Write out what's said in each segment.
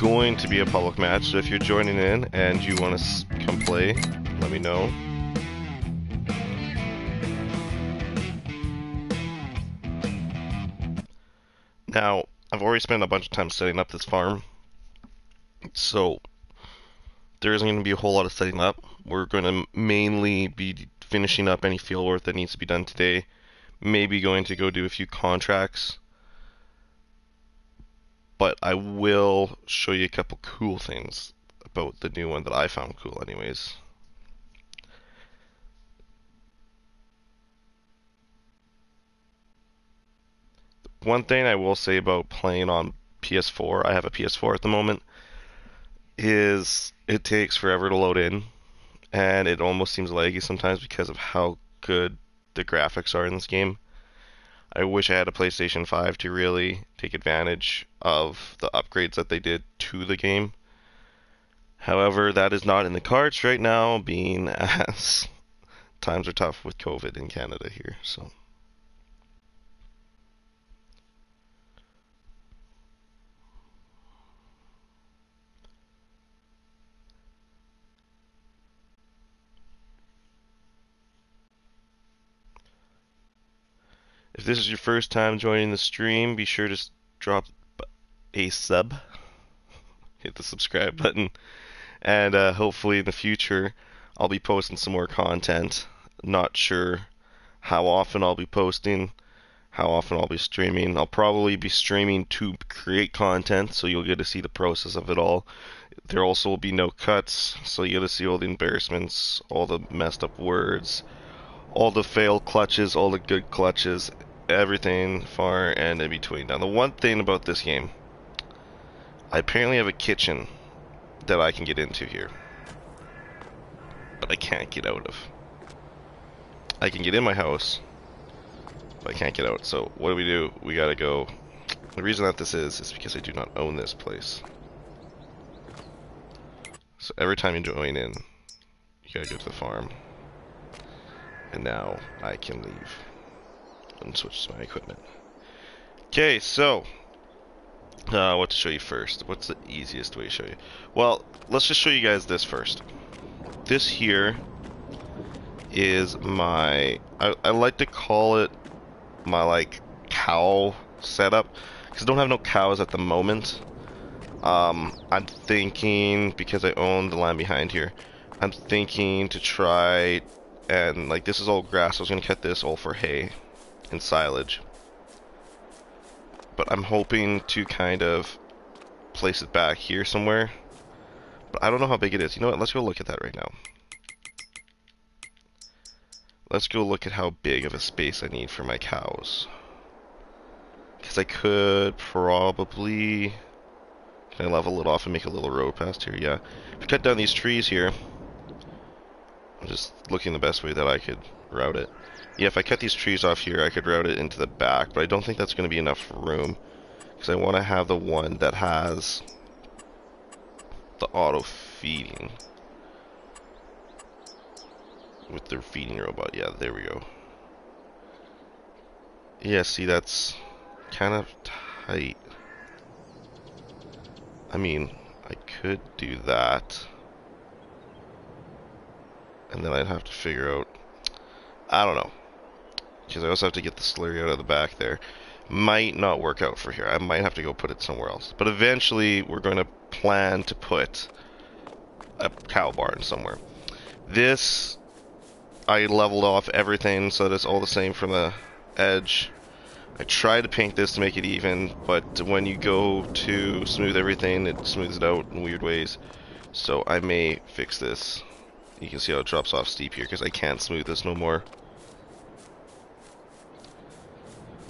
going to be a public match, so if you're joining in and you want to come play, let me know. Now, I've already spent a bunch of time setting up this farm, so there isn't going to be a whole lot of setting up. We're going to mainly be finishing up any field work that needs to be done today. Maybe going to go do a few contracts. But I will show you a couple cool things about the new one that I found cool anyways. One thing I will say about playing on PS4, I have a PS4 at the moment, is it takes forever to load in and it almost seems laggy sometimes because of how good the graphics are in this game. I wish I had a PlayStation 5 to really take advantage of the upgrades that they did to the game. However, that is not in the cards right now, being as times are tough with COVID in Canada here. So. If this is your first time joining the stream, be sure to drop a sub, hit the subscribe button, and uh, hopefully in the future I'll be posting some more content. Not sure how often I'll be posting, how often I'll be streaming. I'll probably be streaming to create content, so you'll get to see the process of it all. There also will be no cuts, so you'll get to see all the embarrassments, all the messed up words, all the failed clutches, all the good clutches, everything far and in between. Now, the one thing about this game, I apparently have a kitchen that I can get into here, but I can't get out of. I can get in my house, but I can't get out. So what do we do? We gotta go. The reason that this is, is because I do not own this place. So every time you join in, you gotta go to the farm. And now I can leave and switch to my equipment. Okay, so uh, what to show you first? What's the easiest way to show you? Well, let's just show you guys this first. This here is my, I, I like to call it my like cow setup because I don't have no cows at the moment. Um, I'm thinking because I own the land behind here. I'm thinking to try and like this is all grass. So I was gonna cut this all for hay and silage. But I'm hoping to kind of place it back here somewhere. But I don't know how big it is. You know what? Let's go look at that right now. Let's go look at how big of a space I need for my cows. Because I could probably... Can I level it off and make a little road past here? Yeah. If I cut down these trees here, I'm just looking the best way that I could route it. Yeah, if I cut these trees off here, I could route it into the back, but I don't think that's going to be enough room. Because I want to have the one that has the auto feeding. With their feeding robot. Yeah, there we go. Yeah, see, that's kind of tight. I mean, I could do that. And then I'd have to figure out... I don't know because I also have to get the slurry out of the back there. Might not work out for here. I might have to go put it somewhere else. But eventually, we're going to plan to put a cow barn somewhere. This, I leveled off everything so that it's all the same from the edge. I tried to paint this to make it even, but when you go to smooth everything, it smooths it out in weird ways. So I may fix this. You can see how it drops off steep here because I can't smooth this no more.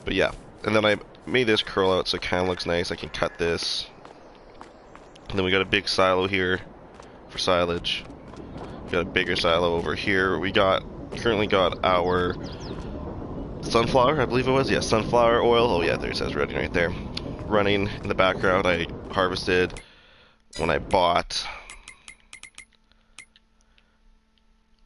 But yeah, and then I made this curl out so it kind of looks nice. I can cut this. And then we got a big silo here for silage. We got a bigger silo over here. We got currently got our sunflower, I believe it was. Yeah, sunflower oil. Oh yeah, there it says running right there. Running in the background. I harvested when I bought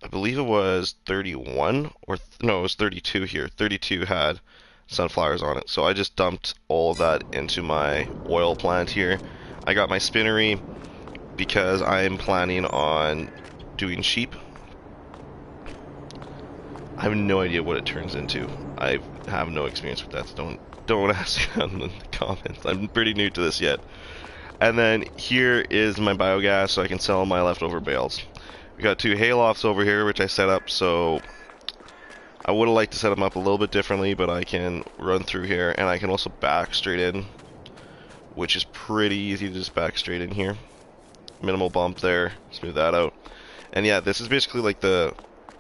I believe it was 31 or no, it was 32 here. 32 had sunflowers on it. So I just dumped all that into my oil plant here. I got my spinnery because I am planning on doing sheep. I have no idea what it turns into. I have no experience with that, so don't don't ask in the comments. I'm pretty new to this yet. And then here is my biogas, so I can sell my leftover bales. We got two haylofts over here, which I set up, so I would have liked to set them up a little bit differently, but I can run through here, and I can also back straight in, which is pretty easy to just back straight in here. Minimal bump there, smooth that out. And yeah, this is basically like the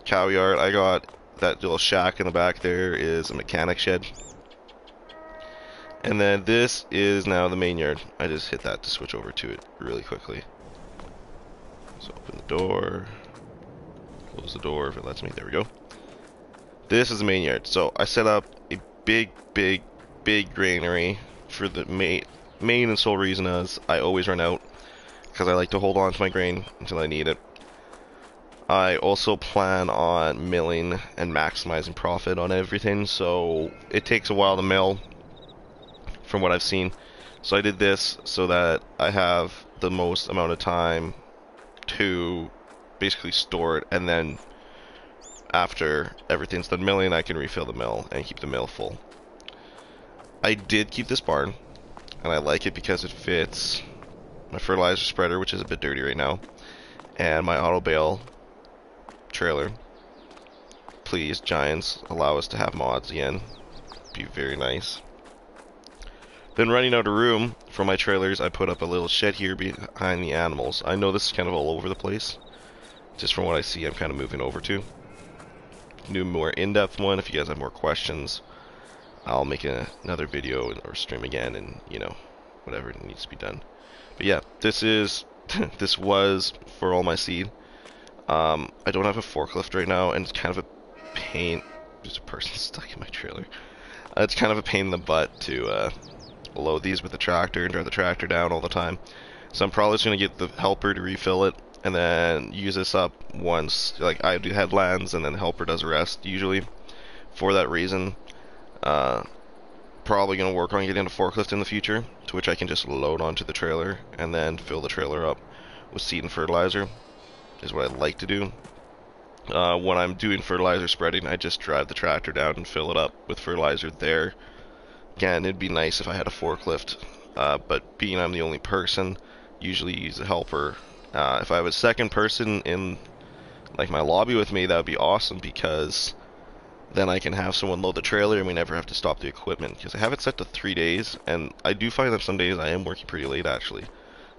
cow yard. I got that little shack in the back there is a mechanic shed. And then this is now the main yard. I just hit that to switch over to it really quickly. So open the door, close the door if it lets me, there we go. This is the main yard. So I set up a big, big, big granary for the main, main and sole reason is I always run out because I like to hold on to my grain until I need it. I also plan on milling and maximizing profit on everything, so it takes a while to mill from what I've seen. So I did this so that I have the most amount of time to basically store it and then after everything's done milling I can refill the mill and keep the mill full. I did keep this barn and I like it because it fits my fertilizer spreader which is a bit dirty right now and my auto bale trailer. Please, Giants, allow us to have mods again. Be very nice. Then running out of room for my trailers, I put up a little shed here behind the animals. I know this is kind of all over the place. Just from what I see, I'm kind of moving over to. New more in-depth one. If you guys have more questions, I'll make a, another video or stream again and, you know, whatever needs to be done. But yeah, this is, this was for all my seed. Um, I don't have a forklift right now, and it's kind of a pain. There's a person stuck in my trailer. Uh, it's kind of a pain in the butt to uh, load these with the tractor and drive the tractor down all the time. So I'm probably just going to get the helper to refill it, and then use this up once. Like I do headlands, and then helper does rest usually. For that reason, uh, probably to work on getting a forklift in the future, to which I can just load onto the trailer and then fill the trailer up with seed and fertilizer is what I like to do. Uh, when I'm doing fertilizer spreading, I just drive the tractor down and fill it up with fertilizer there. Again, it'd be nice if I had a forklift, uh, but being I'm the only person, usually use a helper. Uh, if I have a second person in like my lobby with me, that would be awesome because then I can have someone load the trailer and we never have to stop the equipment. Because I have it set to three days, and I do find that some days I am working pretty late actually,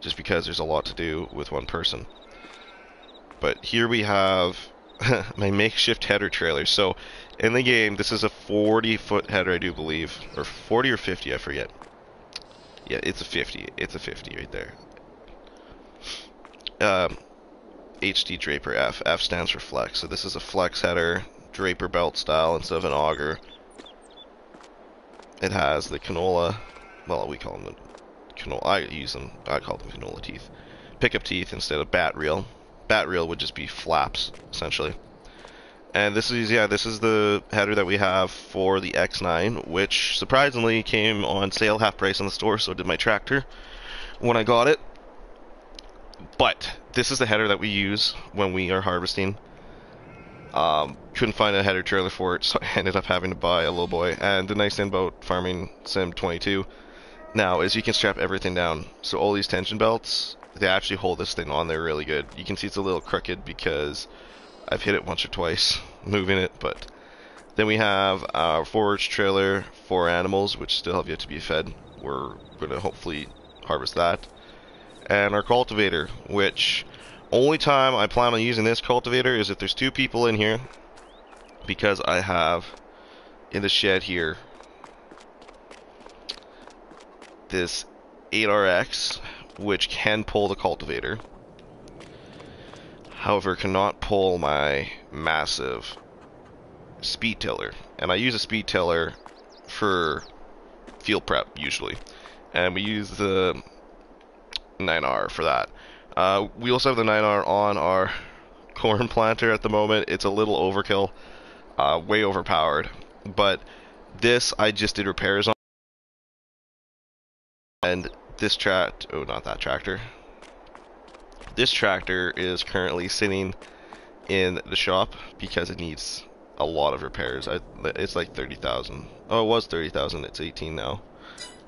just because there's a lot to do with one person. But here we have my makeshift header trailer. So in the game, this is a 40 foot header, I do believe, or 40 or 50, I forget. Yeah, it's a 50. It's a 50 right there. Um, HD Draper F. F stands for flex. So this is a flex header, Draper belt style instead of an auger. It has the canola, well, we call them the canola. I use them. I call them canola teeth. Pickup teeth instead of bat reel bat reel would just be flaps, essentially. And this is, yeah, this is the header that we have for the X9, which surprisingly came on sale half price in the store, so did my tractor when I got it. But this is the header that we use when we are harvesting. Um, couldn't find a header trailer for it, so I ended up having to buy a little boy. And the nice thing about Farming Sim 22 now is you can strap everything down. So all these tension belts they actually hold this thing on there really good. You can see it's a little crooked because I've hit it once or twice moving it, but then we have our forage trailer for animals, which still have yet to be fed. We're going to hopefully harvest that. And our cultivator, which only time I plan on using this cultivator is if there's two people in here, because I have in the shed here this 8RX which can pull the cultivator. However, cannot pull my massive speed tiller. And I use a speed tiller for field prep usually. And we use the 9R for that. Uh, we also have the 9R on our corn planter at the moment. It's a little overkill, uh, way overpowered. But this I just did repairs on. And this tract, oh, not that tractor. This tractor is currently sitting in the shop because it needs a lot of repairs. I, it's like 30,000. Oh, it was 30,000. It's 18 now.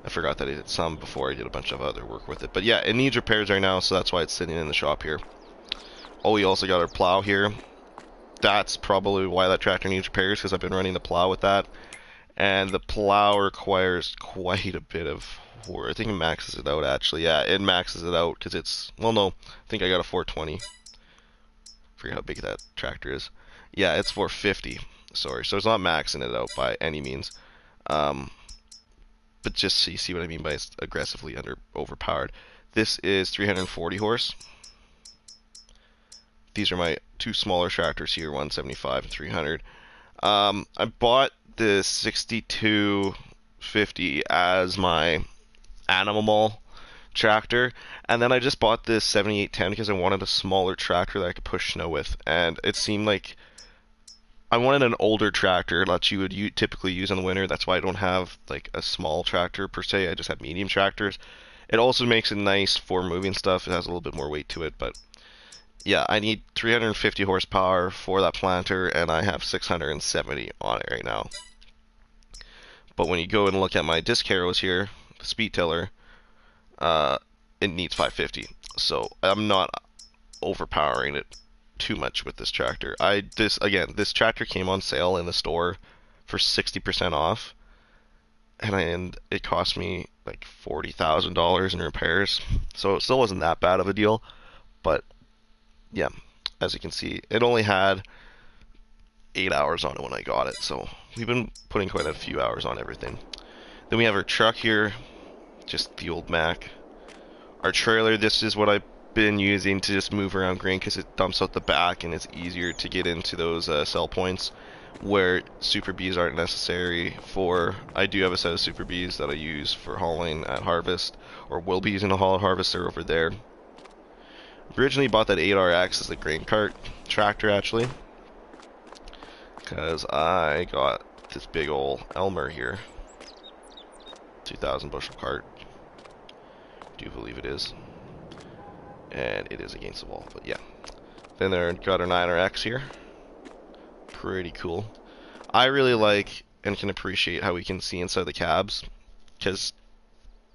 I forgot that I did some before I did a bunch of other work with it. But yeah, it needs repairs right now, so that's why it's sitting in the shop here. Oh, we also got our plow here. That's probably why that tractor needs repairs, because I've been running the plow with that. And the plow requires quite a bit of work. I think it maxes it out, actually. Yeah, it maxes it out, because it's... Well, no. I think I got a 420. forget how big that tractor is. Yeah, it's 450. Sorry, so it's not maxing it out by any means. Um, but just so you see what I mean by it's aggressively under overpowered. This is 340 horse. These are my two smaller tractors here, 175 and 300. Um, I bought the 6250 as my Animal tractor, and then I just bought this 7810 because I wanted a smaller tractor that I could push snow with, and it seemed like I wanted an older tractor that you would typically use in the winter. That's why I don't have like a small tractor per se. I just have medium tractors. It also makes it nice for moving stuff. It has a little bit more weight to it, but yeah, I need 350 horsepower for that planter, and I have 670 on it right now. But when you go and look at my disc harrows here, the speed tiller, uh, it needs 550. So I'm not overpowering it too much with this tractor. I this again, this tractor came on sale in the store for 60% off, and, I, and it cost me like forty thousand dollars in repairs. So it still wasn't that bad of a deal, but yeah, as you can see, it only had eight hours on it when I got it. So we've been putting quite a few hours on everything. Then we have our truck here, just the old Mack. Our trailer, this is what I been using to just move around grain because it dumps out the back and it's easier to get into those uh, sell points where super bees aren't necessary for I do have a set of super bees that I use for hauling at harvest or will be using to haul at harvest. They're over there. Originally bought that 8RX as a grain cart tractor actually because I got this big old Elmer here. 2000 bushel cart. Do you believe it is and it is against the wall, but yeah. Then there got our 9RX here. Pretty cool. I really like and can appreciate how we can see inside the cabs, because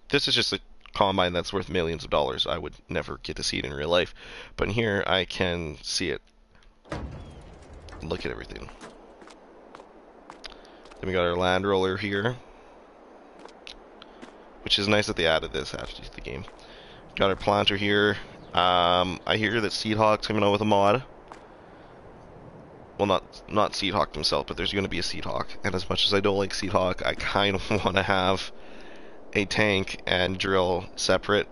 this is just a combine that's worth millions of dollars. I would never get to see it in real life, but here I can see it. Look at everything. Then we got our land roller here, which is nice that they added this after the game. Got our planter here, um, I hear that Seedhawk's coming out with a mod. Well, not not Seedhawk himself, but there's going to be a Seedhawk. And as much as I don't like Seedhawk, I kind of want to have a tank and drill separate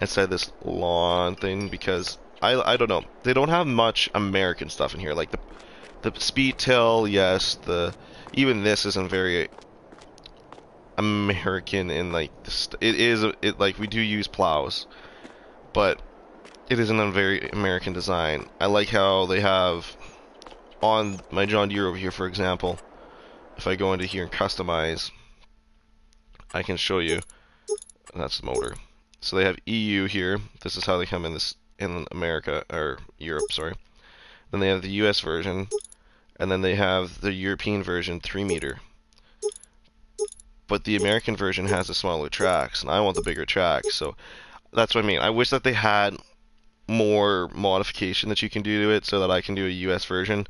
instead of this lawn thing because I I don't know. They don't have much American stuff in here. Like the the speed till, yes. The even this isn't very American in like it is it like we do use plows, but it isn't a very American design. I like how they have on my John Deere over here, for example, if I go into here and customize, I can show you. That's the motor. So they have EU here. This is how they come in this in America or Europe, sorry. Then they have the US version, and then they have the European version 3 meter. But the American version has the smaller tracks, and I want the bigger tracks. So that's what I mean. I wish that they had more modification that you can do to it so that I can do a US version.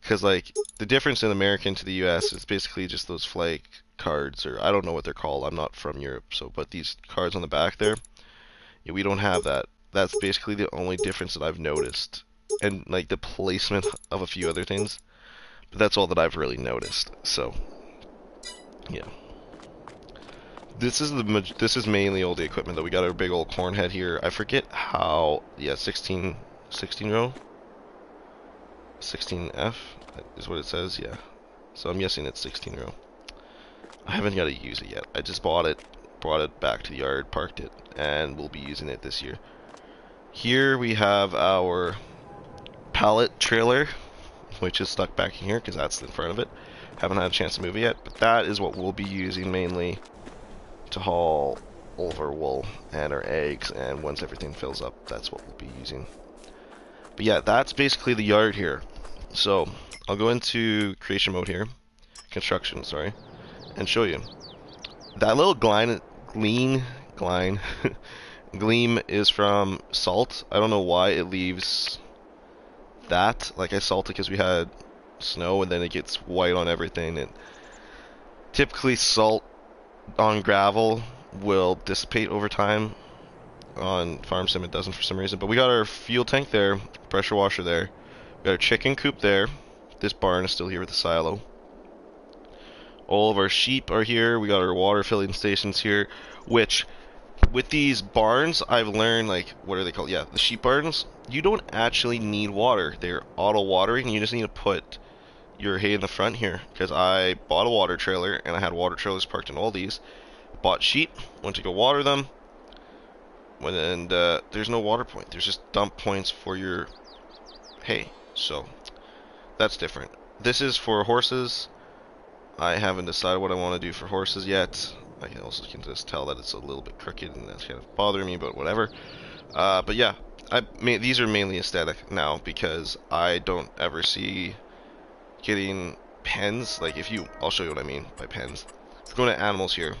Because, like, the difference in American to the US is basically just those flag cards, or I don't know what they're called. I'm not from Europe, so, but these cards on the back there, yeah, we don't have that. That's basically the only difference that I've noticed. And, like, the placement of a few other things. But that's all that I've really noticed, so, yeah. This is the this is mainly all the equipment that we got our big old corn head here. I forget how yeah 16 16 row 16F is what it says yeah. So I'm guessing it's 16 row. I haven't got to use it yet. I just bought it, brought it back to the yard, parked it, and we'll be using it this year. Here we have our pallet trailer, which is stuck back in here because that's in front of it. Haven't had a chance to move it yet, but that is what we'll be using mainly to haul our wool and our eggs, and once everything fills up, that's what we'll be using. But yeah, that's basically the yard here. So I'll go into creation mode here, construction, sorry, and show you. That little gleam, gleam, gleam, gleam is from salt. I don't know why it leaves that. Like I salted because we had snow, and then it gets white on everything. And typically salt on gravel will dissipate over time. On farm sim, it doesn't for some reason. But we got our fuel tank there, pressure washer there. We got our chicken coop there. This barn is still here with the silo. All of our sheep are here. We got our water filling stations here, which with these barns, I've learned like what are they called? Yeah, the sheep barns. You don't actually need water. They're auto watering. You just need to put your hay in the front here because I bought a water trailer and I had water trailers parked in all these. Bought sheep, went to go water them, and uh, there's no water point. There's just dump points for your hay. So that's different. This is for horses. I haven't decided what I want to do for horses yet. I can also can just tell that it's a little bit crooked and that's kind of bothering me, but whatever. Uh, but yeah, I these are mainly aesthetic now because I don't ever see getting pens. Like if you, I'll show you what I mean by pens. If we're going to animals here,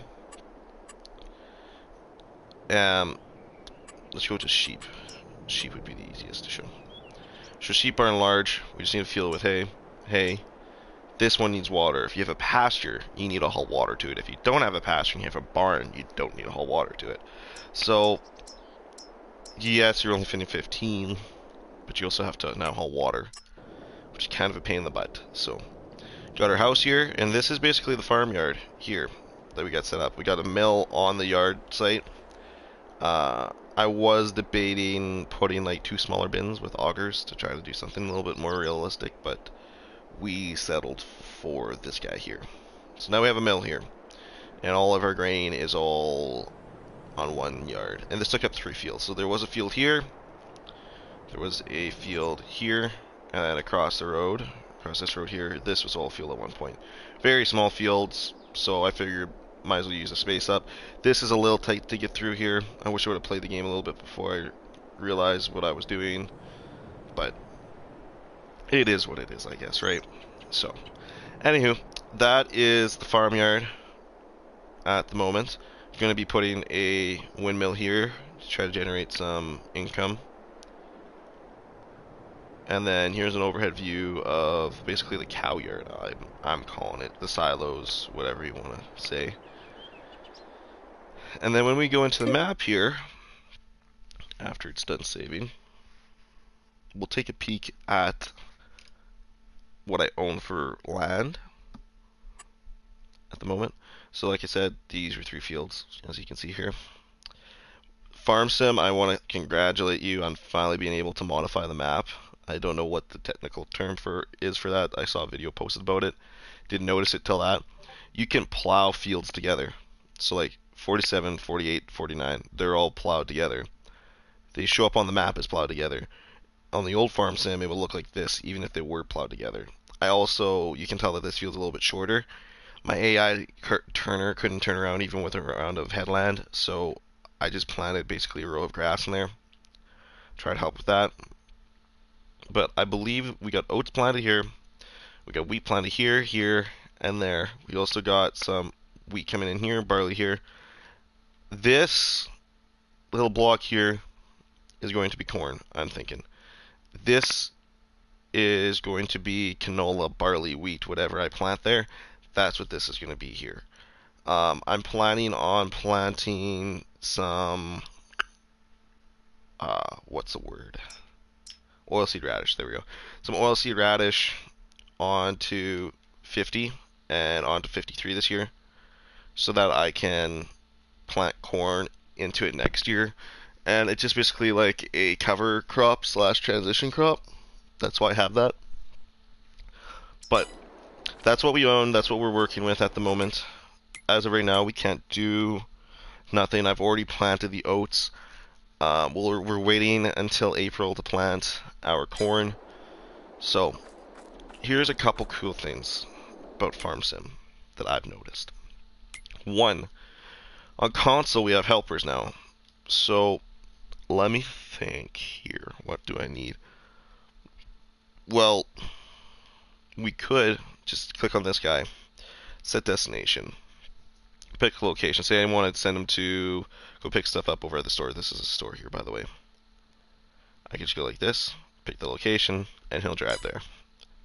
um, let's go to sheep. Sheep would be the easiest to show. So sheep are large. We just need to fill it with hay. Hay. This one needs water. If you have a pasture, you need to haul water to it. If you don't have a pasture and you have a barn, you don't need to haul water to it. So, yes, you're only fitting 15, but you also have to now haul water which is kind of a pain in the butt. So, got our house here, and this is basically the farmyard here that we got set up. We got a mill on the yard site. Uh, I was debating putting like two smaller bins with augers to try to do something a little bit more realistic, but we settled for this guy here. So now we have a mill here, and all of our grain is all on one yard. And this took up three fields. So there was a field here, there was a field here, and across the road, across this road here, this was all field at one point. Very small fields, so I figured might as well use the space up. This is a little tight to get through here. I wish I would have played the game a little bit before I realized what I was doing, but it is what it is, I guess, right? So, anywho, that is the farmyard at the moment. I'm going to be putting a windmill here to try to generate some income. And then here's an overhead view of basically the cow yard. I'm, I'm calling it the silos, whatever you want to say. And then when we go into the map here, after it's done saving, we'll take a peek at what I own for land at the moment. So like I said, these are three fields, as you can see here. Farm Sim, I want to congratulate you on finally being able to modify the map. I don't know what the technical term for is for that. I saw a video posted about it. Didn't notice it till that. You can plow fields together. So like 47, 48, 49, they're all plowed together. They show up on the map as plowed together. On the old farm sim, it would look like this, even if they were plowed together. I also, you can tell that this field's a little bit shorter. My AI turner couldn't turn around even with a round of headland, so I just planted basically a row of grass in there. Try to help with that. But I believe we got oats planted here. We got wheat planted here, here, and there. We also got some wheat coming in here, barley here. This little block here is going to be corn, I'm thinking. This is going to be canola, barley, wheat, whatever I plant there. That's what this is going to be here. Um, I'm planning on planting some, uh, what's the word? Oilseed radish. There we go. Some oilseed radish onto 50 and onto 53 this year so that I can plant corn into it next year. And it's just basically like a cover crop slash transition crop. That's why I have that. But that's what we own. That's what we're working with at the moment. As of right now, we can't do nothing. I've already planted the oats. Uh, we're, we're waiting until April to plant our corn. So, here's a couple cool things about FarmSim that I've noticed. One, On console, we have helpers now. So, let me think here. What do I need? Well, we could just click on this guy, set destination, pick a location. Say I wanted to send him to go pick stuff up over at the store. This is a store here, by the way. I could just go like this, pick the location, and he'll drive there.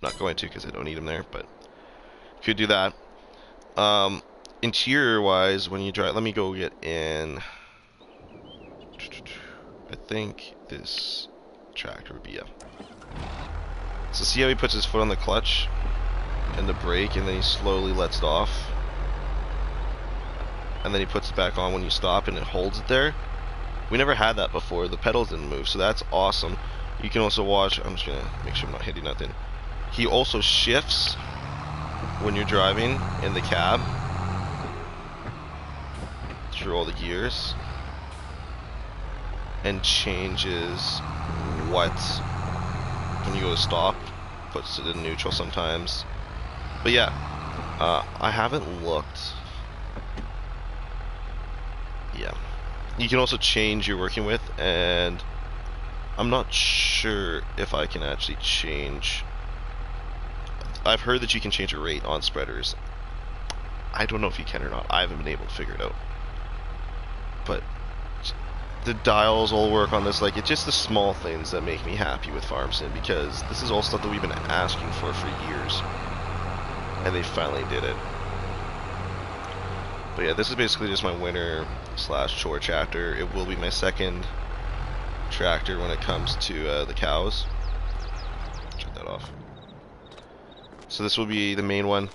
Not going to because I don't need him there, but could do that. Um, interior wise, when you drive, let me go get in. I think this tractor would be up. So see how he puts his foot on the clutch and the brake, and then he slowly lets it off, and then he puts it back on when you stop, and it holds it there. We never had that before. The pedals didn't move, so that's awesome. You can also watch. I'm just gonna make sure I'm not hitting nothing. He also shifts when you're driving in the cab through all the gears and changes what when you go to stop puts it in neutral sometimes but yeah uh, I haven't looked yeah you can also change you're working with and I'm not sure if I can actually change I've heard that you can change a rate on spreaders. I don't know if you can or not. I haven't been able to figure it out. But the dials all work on this. Like, it's just the small things that make me happy with FarmSim because this is all stuff that we've been asking for for years. And they finally did it. But yeah, this is basically just my winter slash chore tractor. It will be my second tractor when it comes to uh, the cows. Turn that off. So this will be the main one.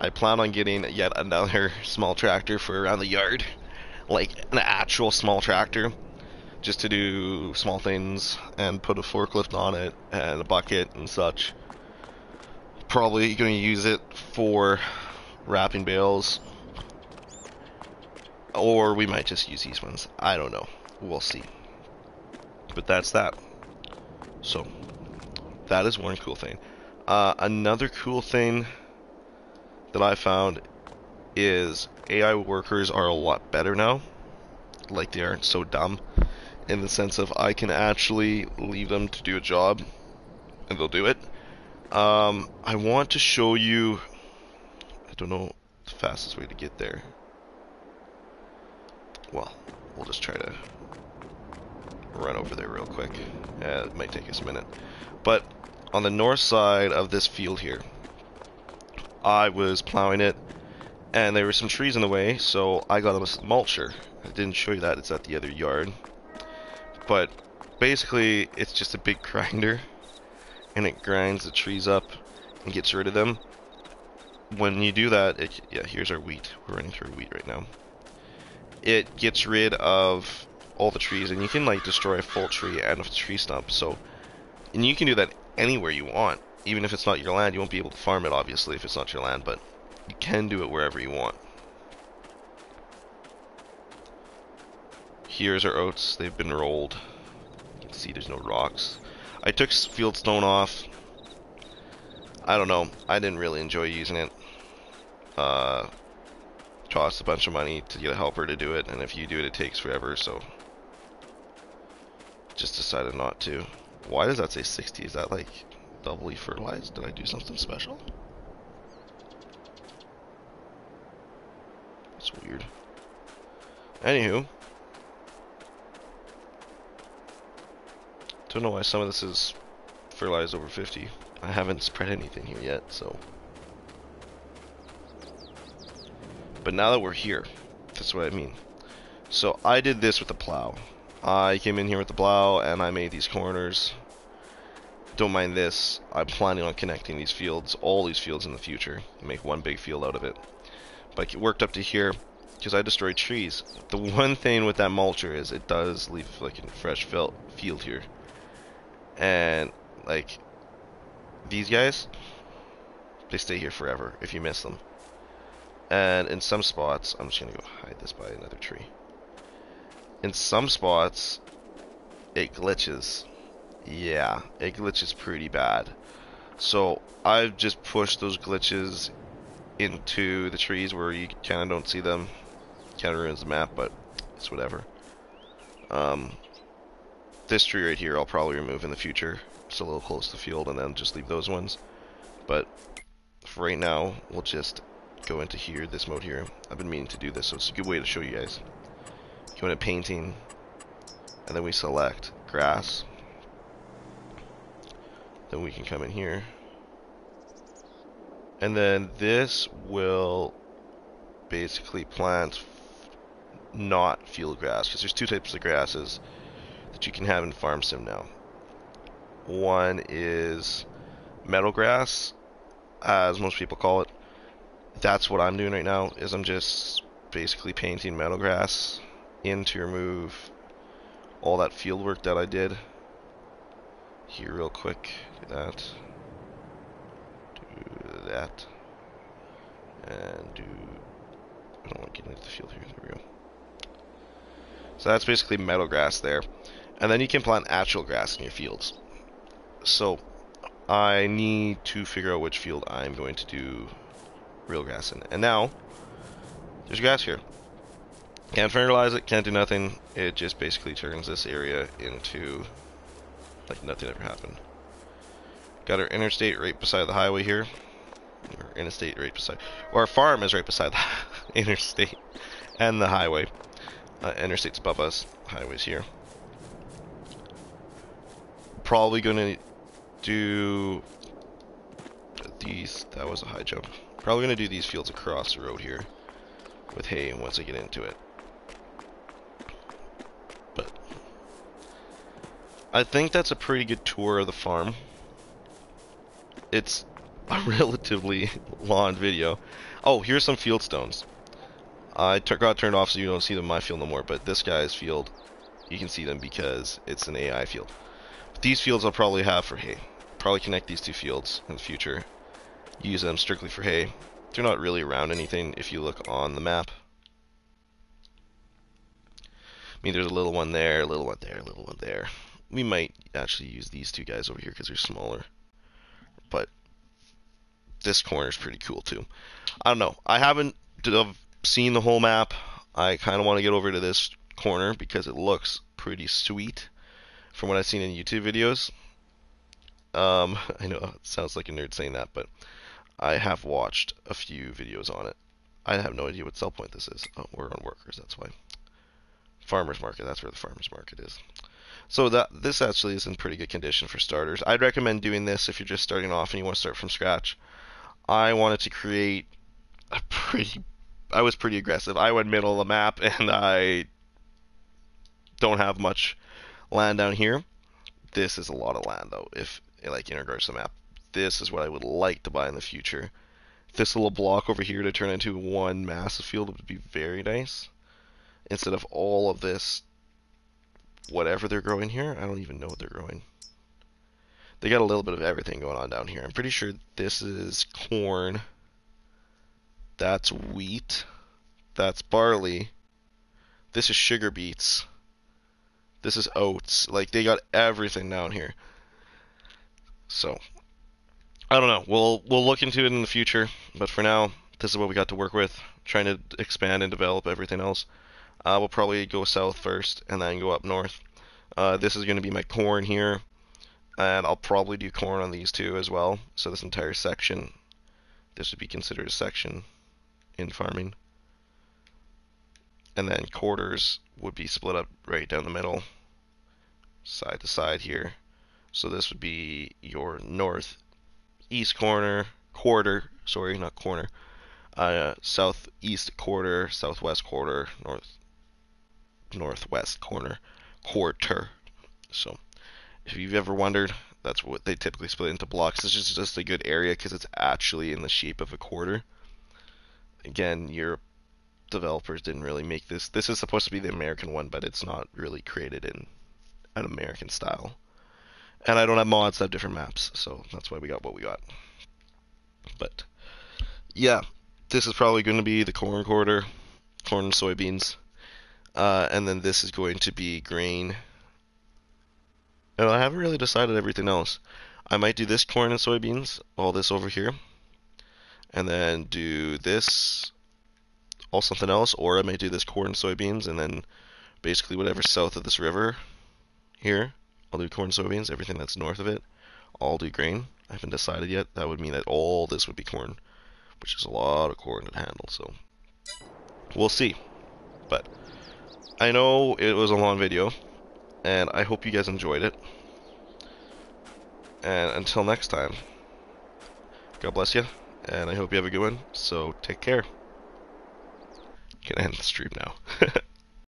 I plan on getting yet another small tractor for around the yard. Like an actual small tractor. Just to do small things and put a forklift on it and a bucket and such. Probably going to use it for wrapping bales. Or we might just use these ones. I don't know. We'll see. But that's that. So, that is one cool thing. Uh, another cool thing that I found is AI workers are a lot better now. Like they aren't so dumb in the sense of I can actually leave them to do a job and they'll do it. Um, I want to show you, I don't know the fastest way to get there. Well, we'll just try to run over there real quick. It might take us a minute. But on the north side of this field here. I was plowing it, and there were some trees in the way, so I got a mulcher. I didn't show you that, it's at the other yard. But basically, it's just a big grinder, and it grinds the trees up and gets rid of them. When you do that, it, yeah, here's our wheat. We're running through wheat right now. It gets rid of all the trees, and you can like destroy a full tree and a tree stump. So, and you can do that anywhere you want. Even if it's not your land, you won't be able to farm it, obviously, if it's not your land, but you can do it wherever you want. Here's our oats. They've been rolled. You can see there's no rocks. I took field stone off. I don't know. I didn't really enjoy using it. Uh, cost a bunch of money to get a helper to do it, and if you do it, it takes forever, so just decided not to. Why does that say 60? Is that like doubly fertilized? Did I do something special? That's weird. Anywho. Don't know why some of this is fertilized over 50. I haven't spread anything here yet, so. But now that we're here, that's what I mean. So I did this with the plow. I came in here with the plow and I made these corners. Don't mind this. I'm planning on connecting these fields, all these fields in the future, make one big field out of it. But it worked up to here because I destroyed trees. The one thing with that mulcher is it does leave like a fresh felt field here. And like these guys, they stay here forever if you miss them. And in some spots, I'm just gonna go hide this by another tree in some spots, it glitches. Yeah, it glitches pretty bad. So I've just pushed those glitches into the trees where you kind of don't see them. kind of ruins the map, but it's whatever. Um, this tree right here I'll probably remove in the future. It's a little close to the field, and then just leave those ones. But for right now, we'll just go into here, this mode here. I've been meaning to do this, so it's a good way to show you guys. Go into painting, and then we select grass. Then we can come in here. And then this will basically plant not field grass, because there's two types of grasses that you can have in Farm Sim now. One is meadow grass, as most people call it. That's what I'm doing right now, is I'm just basically painting meadow grass in to remove all that field work that I did. Here real quick, do that. Do that. And do I don't want to get into the field here. There we go. So that's basically meadow grass there. And then you can plant actual grass in your fields. So I need to figure out which field I'm going to do real grass in. It. And now, there's grass here. Can't fertilize it, can't do nothing. It just basically turns this area into like nothing ever happened. Got our interstate right beside the highway here. Or interstate right beside. Or our farm is right beside the interstate and the highway. Uh, interstate's above us. Highway's here. Probably gonna do these. That was a high jump. Probably gonna do these fields across the road here with hay once I get into it. But I think that's a pretty good tour of the farm. It's a relatively long video. Oh, here's some field stones. I got turned off so you don't see them in my field no more, but this guy's field, you can see them because it's an AI field. But these fields I'll probably have for hay. Probably connect these two fields in the future. Use them strictly for hay. They're not really around anything if you look on the map. I mean, there's a little one there, a little one there, a little one there. We might actually use these two guys over here because they're smaller. But this corner is pretty cool too. I don't know. I haven't seen the whole map. I kind of want to get over to this corner because it looks pretty sweet from what I've seen in YouTube videos. Um, I know it sounds like a nerd saying that, but I have watched a few videos on it. I have no idea what sell point this is. Oh, we're on workers, that's why. Farmers market, that's where the farmers market is. So that this actually is in pretty good condition for starters. I'd recommend doing this if you're just starting off and you want to start from scratch. I wanted to create a pretty I was pretty aggressive. I went middle of the map, and I don't have much land down here. This is a lot of land, though. If like in regards to the map, this is what I would like to buy in the future. This little block over here to turn into one massive field would be very nice. Instead of all of this, whatever they're growing here, I don't even know what they're growing. They got a little bit of everything going on down here. I'm pretty sure this is corn. That's wheat. That's barley. This is sugar beets. This is oats. Like they got everything down here. So I don't know. We'll we'll look into it in the future, but for now, this is what we got to work with. Trying to expand and develop everything else. Uh, we'll probably go south first and then go up north. Uh, this is going to be my corn here, and I'll probably do corn on these two as well. So this entire section, this would be considered a section in farming. And then quarters would be split up right down the middle, side to side here. So this would be your north east corner, quarter, sorry, not corner, uh, southeast quarter, southwest quarter, north northwest corner, quarter. So if you've ever wondered, that's what they typically split into blocks. This is just a good area because it's actually in the shape of a quarter again, your developers didn't really make this. This is supposed to be the American one, but it's not really created in an American style. And I don't have mods that have different maps, so that's why we got what we got. But yeah, this is probably going to be the corn quarter, corn and soybeans, uh, and then this is going to be grain. And I haven't really decided everything else. I might do this corn and soybeans, all this over here, and then do this all something else, or I may do this corn, and soybeans, and then basically whatever south of this river here, I'll do corn, soybeans. Everything that's north of it, I'll do grain. I haven't decided yet. That would mean that all this would be corn, which is a lot of corn to handle. So we'll see. But I know it was a long video, and I hope you guys enjoyed it. And until next time, God bless you, and I hope you have a good one. So take care. Can end the stream now.